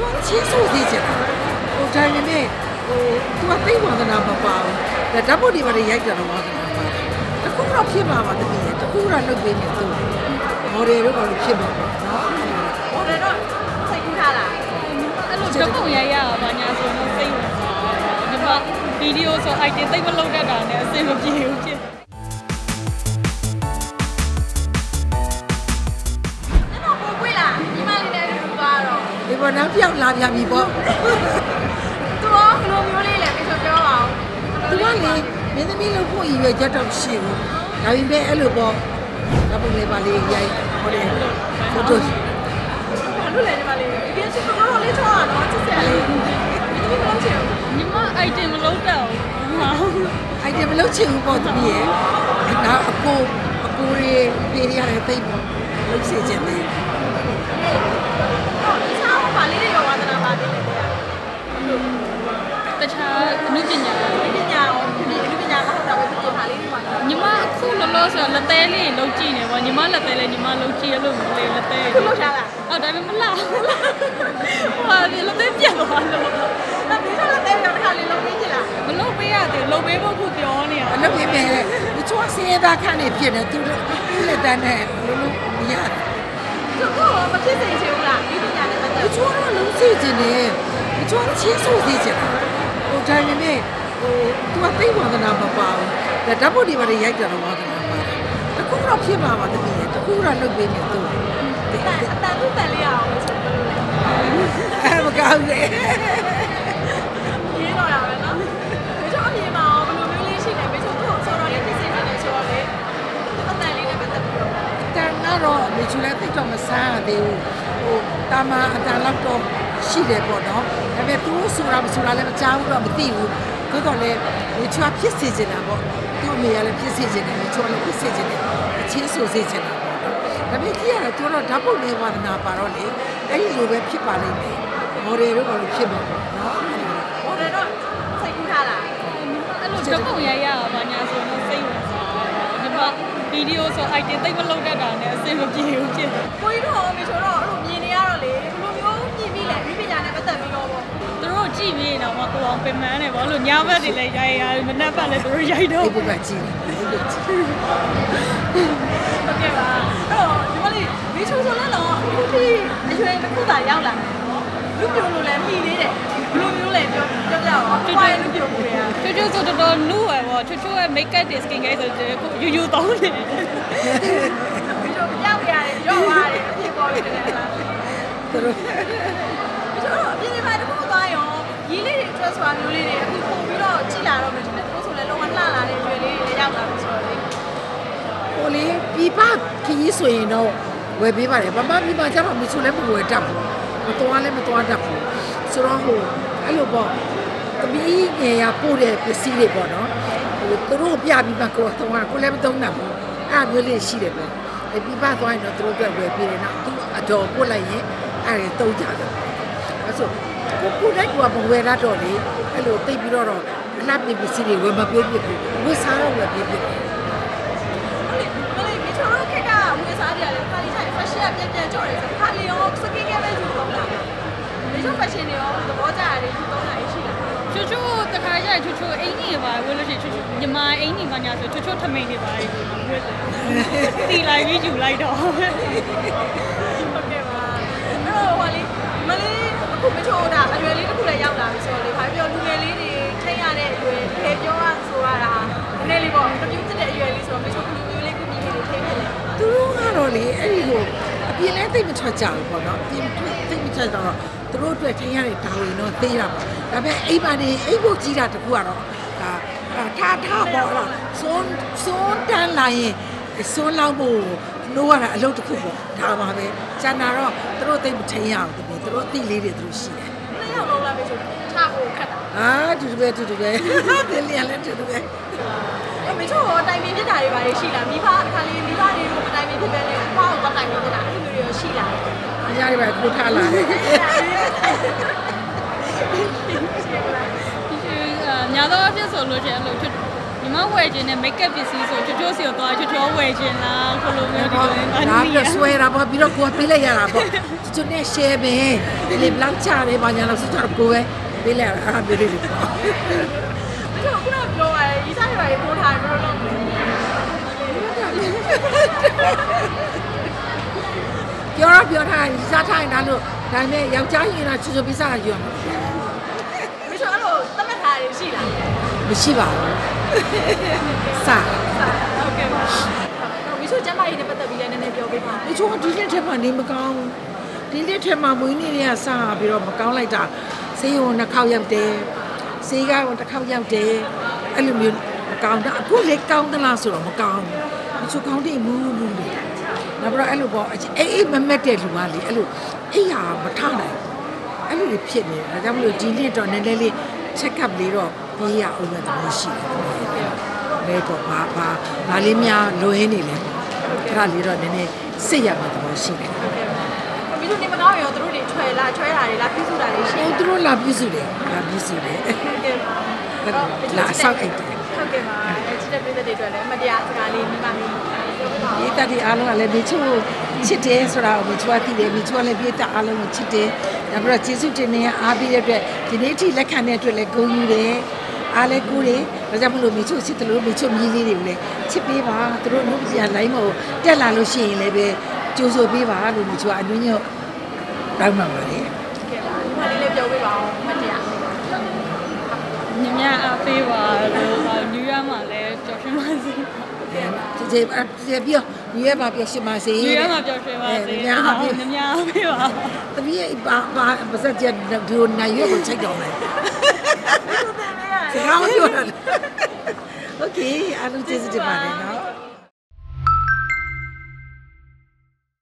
ကျွမ်းချင်းဆိုသေးချင်တာဟိုဒါပေမဲ့ဟို तू ကသိဝန္ဒနာမပါဘူးဒါဓာတ်ပုံတွေပါရိုက်ကြတော့ဝန္ဒနာပါတခုတော့ဖြစ်ပါပါတမီးတခုတော့လုပ်ပေးမယ်သူမော်ဒယ်တော့ဘာလို့ဖြစ်မှာပေါ့နော်ဟိုတော့စိတ်ကူးထားလားအဲ့လိုဓာတ်ပုံရိုက်ရတာဘာညာဆိုတော့စိတ်ဝင်စားတယ်ဒီမှာဗီဒီယိုဆို item သိမ့်မလုပ်တတ်တာနဲ့အဆင်မပြေဘူးဖြစ် ဒီပေါ်နောက်ပြောက်လာပြန်ပြီပေါ့သူရောဘလိုမျိုးလေးလဲမပြောပါဘူးသူကလေမင်းသမီးလို့ဖို့ရည်ရွယ်ချက်တော့ရှိဘူးဒါပေမဲ့အဲ့လိုပေါ့ဓာတ်ပုံလေးပါလေးရိုက်ဟိုတယ်ဖိုတိုဘာလို့လဲညီမလေးဒီကစတော့တော့လေးချောတာနော်ချစ်စရာလေးဒီလိုမျိုးချင်ညီမ item မလုပ်တတ်ဘူးဟာအိုက်တယ်မလုပ်ချင်ဘူးပေါ့သမီးရဲ့ဒါအကိုအကိုရေပြေးရတဲ့သိပ်ပေါ့လုပ်စေချင်တယ် တော့ဒီစားဘာလေးတွေရောဝါသနာပါသေးတယ်ဗျာ တခြားအနုပညာပညာရောဒီအနုပညာမဟုတ်တာပဲပြင်ပါလေးတွေပါညီမအခုလောလောဆယ်လက်သေးလေးလုံးကြည့်နေပေါ့ညီမလက်သေးလေးညီမလုံးကြည့်ရလို့မလေးလက်သေးခုလောက်ထားလားဟုတ်တယ်မလားဟာဒီလက်သေးပြတ်သွားလို့ဒါဒီစားလည်းတဲ့တော့တစ်ခါလေးလုံးပြီးချင်လားမလုပ်ပေးရတယ်လုပ်ပေးဖို့ခုပြောနေရအလုပ်ပြင်မယ်ဒီချောဆင်းရဲသားခန့်နေဖြစ်နေသူတို့သူ့လက်တန်းနဲ့လို့လို့မရသူကမဖြစ်စေချင်ဘူးလားဒီပညာနဲ့ပတ်သက်ဘူးချောတော့လုံးစေချင်တယ်ဒီချောချင်းဆိုစေချင်တာဟို ဒါပေမဲ့ဟို तू ကသိဝန္ဒနာမပါဘူးဒါဓာတ်ပုံတွေပါရိုက်ကြတော့ဝန္ဒနာပါတယ်တခုတော့ဖြစ်ပါပါသမီးရဲ့တခုတော့လုပ်ပေးမယ်သူအတန်အတန်သူ့တန်လေးအောင်ဆိုတော့အဲမကောင်းလေ တန်တော့မေချူလည်းတိတ်တော့မဆန်းရသေးဘူးဟိုတာမအတန်လောက်တော့ရှိတယ်ပေါ့နော်ဒါပေမဲ့သူဆိုတာမဆိုတာလည်းမကြားဘူးတော့မသိဘူးသို့တော်လည်းမေချူကဖြစ်စေချင်တာပေါ့သူ့အမေကလည်းဖြစ်စေချင်တယ်မေချူကလည်းဖြစ်စေချင်တယ်အချင်းဆိုစေချင်တာပေါ့နော်ဒါပေမဲ့ကြည့်ရတော့သူတော့ဓာတ်ပုံနဲ့ဝါသနာပါတော့လေအဲ့ဒီလိုပဲဖြစ်ပါလိမ့်မယ်မော်ဒယ်တော့ဘာလို့ဖြစ်မှာပေါ့နော်ဟိုတော့စိတ်ကူးထားလားအဲ့လိုဓာတ်ပုံရိုက်ရတာဘာညာဆိုတော့စိတ်ဝင်စားတယ်ဒီမှာဗီ ဒီယိုဆို item သိမ့်မလုပ်တတ်တာနဲ့အဆင်မပြေဘူးဖြစ်ကိုကြီးတော့မချို့တော့အဲ့လိုမြင်နေရတော့လေဘယ်လိုမျိုးမြင်ပြီးလဲဒီပညာနဲ့ပတ်သက်ပြီးတော့ပေါ့သူတို့ကြည့်ပြီးတော့မှကိုအောင်ပင်မန်းတယ်ဗောလို့ညဘက်တွေလည်းရိုက်ရတယ်မနက်ဘက်လည်းသူတို့ရိုက်တော့ဒီဘက်ကကြည့်တယ်ဒီဘက်ကကြည့်ဟုတ်ကဲ့ပါအဲ့တော့ဒီမလေးမချို့ဆိုလည်းတော့အခုထိအရွယ်တစ်ခုသာရောက်လာတယ်နော်လူပြိုလို့လည်းမှီသေးတယ်ဘယ်လိုမျိုးလဲပြောပြောပြပါဦးဘာလဲလူပြိုမှုတွေက ချွတ်ချွတ်ဆိုတော်တော်နုရယ်ဗောချွတ်ချွတ်ရဲ့ make up တွေ skin care ဆိုတဲ့ကိုယူယူတောင်းနေဒီလိုပြောက်ရတယ်ရော့ရတယ်အဖြစ်ပေါ်နေတယ်လားသူတို့ဒီတော့အပြင်မှာတခုသွားရောရီးလေးတွေအတွက်ဆိုတာမျိုးလေးတွေအခုပုံပြီးတော့ကြည်လာတော့မယ်ဒီနေ့တို့ဆိုလည်းလုံးဝလှလာတဲ့ရွယ်လေးတွေရောက်လာပြီဆိုတော့လေဟိုလေပြပခကြီးဆိုရင်တော့ဝယ်ပေးပါတယ်မမပြပကျတော့မချူလည်းမဝယ်တတ်ဘူးမတော်လည်းမတော်တတ်ဘူးဆိုတော့ဟိုအဲ့လိုပေါ့ သမီးငယ်ရပို့တဲ့ပစ္စည်းတွေပေါ့နော်ဟိုသူတို့ပြပြီးမှကိုယ်တော့ကိုလည်းမသုံးနိုင်ဘူးအဲ့မျိုးလေးရှိတယ်ပေါ့အဲ့ပြပသွားရင်တော့သူတို့ကဝယ်ပေးတယ်နော်သူအတော်ပို့လိုက်ရင်အဲ့ဒါတုံးကြတယ်အဲ့ဆိုကိုကိုလည်းကိုကမဝယ်ရတော့လေအဲ့လိုတိတ်ပြီးတော့တော့အလှပစ္စည်းတွေဝယ်မပေးဖြစ်ဘူးဝယ်စားတော့ဝယ်ပေးဖြစ်တယ်ဟုတ်လေမလေးမချိုးတော့ခက်ကဝေစားတွေကလည်းခါလေးဆိုင် fashion ကပြန်ပြန်ကြော့တယ်ဆိုခါလေးရော skin care ပဲယူတော့လားမချိုး fashion တွေရောသဘောကျရတယ် ကျရင်ချွတ်ချွတ်အင်ကြီးတွေပါဝယ်လို့ရှိရင်ချွတ်ချွတ်ညီမအင်ကြီးပါညာဆိုချွတ်ချွတ်ထမိန်တွေပါဝယ်တယ်တီလိုက်ပြီးယူလိုက်တော့ဟုတ်ကဲ့ပါအဲ့တော့ဟိုလေမလေးအခုမချိုးတာအရွယ်လေးတစ်ခုလည်းရောက်လာပြီဆိုတော့လေဘာပြောလူငယ်လေးတွေထိတ်ရတဲ့အရွယ်တကယ်ပြောရဆိုရတာနည်းနည်းလေးပေါ့တပြူးတက်တဲ့အရွယ်လေးဆိုတော့မချိုးလူမျိုးလေးကုမြင်လေးထိတ်နေတယ်သူတို့ကတော့လေအဲ့ဒီကိုအပြင်လဲသိပ်မထွက်ကြဘူးပေါ့နော်အပြင်ထွက်သိပ်မထွက်တော့ သူတို့အတွက်ထင်ရတဲ့တာဝန်တော့သိရပါဒါပေမဲ့အိမ်ပါနေအိမ်ဖို့ကြီးတာတခုကတော့ဒါထားထားပေါ့လားစွန်းစွန်းတန်းလာရင်စွန်းလောက်ဖို့နိုးရတာအလုပ်တစ်ခုပေါ့ဒါပါပဲကျန်တာတော့သူတို့သိပ်မထင်ရဘူးတကယ်သူတို့အသိလေးတွေသူတို့ရှိတယ်နှစ်ယောက်လုံးလာပြီဆို ချဖို့ခက်တာအာတူတူပဲတူတူပဲဒီလျက်လည်းတူတူပဲအမေတို့တိုင်ပင်ဖြစ်တာတွေပါလေရှိလားမိဘအခါလေးမိဘတွေကိုမတိုင်ပင်ဖြစ်ပဲလေအဖွားကိုတော့တိုင်ပင်ဖြစ်တာအဲ့လိုမျိုးတွေရောရှိလားအများကြီးပဲကိုထားလာတယ်ညာတော့အဖြစ်ဆိုလို့ရှိရင်အဲ့လိုချွတ်ညီမဝယ်ခြင်းနဲ့ makeup ပစ္စည်းဆိုချိုချိုစီကိုသွားချိုချိုဝယ်ခြင်းလားခလိုမျိုးဒီဟောလိုဒါပြီးတော့ဆွဲတာပေါ့ပြီးတော့ကိုယ်ပေးလိုက်ရတာပေါ့ကျွန်းနဲ့ share ပဲဒီလေဘလောက်ချတယ်ဘာညာလို့ဆိုတော့ကိုယ်ပဲ ပေးလိုက်ရတာအားပေးလေးပေါ့ဒီလိုခုနပြောရဲဒီစားရွာရေးပို့ထားတယ်ဘယ်လိုလုပ်လဲပြောတော့ပြောထားတယ်စားထားရင်ဒါလို့ဒါနဲ့ယောက်ျားရင်တော့ချူချူပေးစားရွံ့မချိုအဲ့လိုသတ်မှတ်ထားရရှိလားမရှိပါဘူးစားဟုတ်ကဲ့ပါမချိုကျမကြီးနဲ့ပတ်သက်ပြီးလည်းနည်းနည်းပြောပေးပါဒီချိုးဒီလက်ထက်မှာနေမကောင်းဒီလက်ထက်မှာမွေးနေ့တွေကစားပြီးတော့မကောင်းလိုက်တာ ဆေးရုံနှစ်ခေါက်ရောက်တယ်ဆေးကတော့တစ်ခေါက်ရောက်တယ်အဲ့လိုမျိုးမကောင်းတာအခုလေကောင်းသလားဆိုတော့မကောင်းဘူးဒီချိုးကောင်းတယ်မူးမူးလေနောက်ပြီးတော့အဲ့လိုပေါ့အေးအေးမမက်တဲ့လူကလေအဲ့လိုအိယာမထနိုင်အဲ့လိုတွေဖြစ်နေတယ်ဒါကြောင့်မလို့ဒီနေ့တော့နည်းနည်းလေး check up လေးတော့ပေးရအောင်တဲ့သဘောရှိတယ်လေပေါ့ဘာဘာဘာလေးများလွဲနေလဲအဲ့ဒါလေးတော့နည်းနည်းစိတ်ရမှာသဘောရှိတယ်မချိုနေမကောင်းရောသူတို့ တွေထွယ်လာချွဲတာတွေလာပြုစုတာတွေရှိ။အဲသူတို့လာပြည့်စုတယ်။လာပြည့်စုတယ်ဟုတ်ကဲ့ပါ။လာဆောက်အိတ်တယ်ဟုတ်ကဲ့ပါအဲချစ်တဲ့ပြည်သက်တွေအတွက်လည်းမတရားစကားလေးမိမမင်းပြောပြပါ။ဒီတတိအားလုံးကလည်းမိချို့ချစ်တယ်ဆိုတာကိုမိချို့ကသိတယ်။မိချို့ကလည်းပြည့်တအားလုံးကိုချစ်တယ်။နောက်ပြီးတော့ကျေးဇူးတင်နေအားပေးတဲ့အတွက်ဒီနေ့ထိလက်ခံတဲ့အတွက်လည်းဂုဏ်ယူတယ်။အားလည်းကိုးတယ်။ဒါကြောင့်မလို့မိချို့ချစ်တယ်လို့မိချို့မြည်လေးတွေကိုလည်းချစ်ပေးပါ။သူတို့လူပြလိုင်းမကိုတက်လာလို့ရှိရင်လည်းပဲကြိုးဆိုပေးပါလို့မိချို့ကအနွေးညွတ် တောင်းပန်ပါတယ်ကဲပါဒီမှာလေးလေးပြောပြပါအောင်မတရားညမအပေးပါလို့ပါညူရမှာလည်းကြော်ရှင်ပါစေကျေကျေပါကျေပြောညရပါပြရှင်ပါစေညရပါပြရှင်ပါစေညများပါညများပေးပါတပည့်ပါပါပါစက်ကျဒီလိုနိုင်ရကိုချိန်တော်မယ်စကားပြောတာ Okay အားလုံးကျေးဇူးတင်ပါတယ်နော်